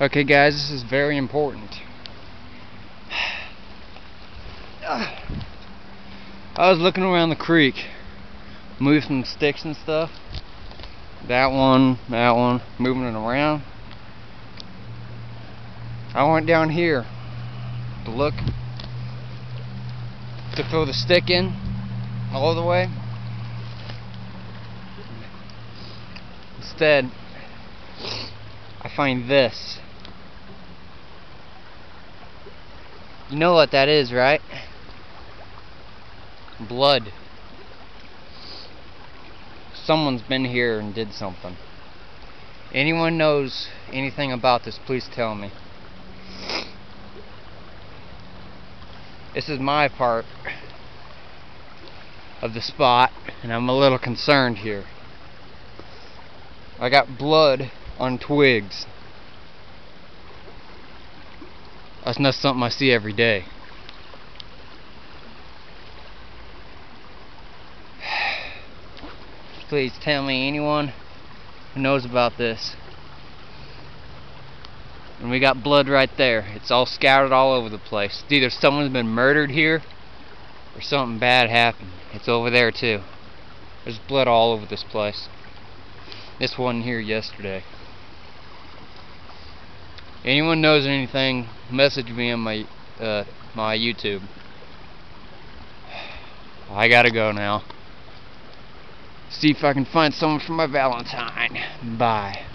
Okay guys, this is very important. I was looking around the creek, moving some sticks and stuff. That one, that one, moving it around. I went down here to look, to throw the stick in all the way. Instead, I find this. You know what that is, right? Blood. Someone's been here and did something. Anyone knows anything about this, please tell me. This is my part of the spot, and I'm a little concerned here. I got blood on twigs. That's not something I see every day. Please tell me anyone who knows about this. And we got blood right there. It's all scattered all over the place. It's either someone's been murdered here or something bad happened. It's over there too. There's blood all over this place. This one here yesterday. Anyone knows anything, message me on my uh, my YouTube. I gotta go now. See if I can find someone for my Valentine. Bye.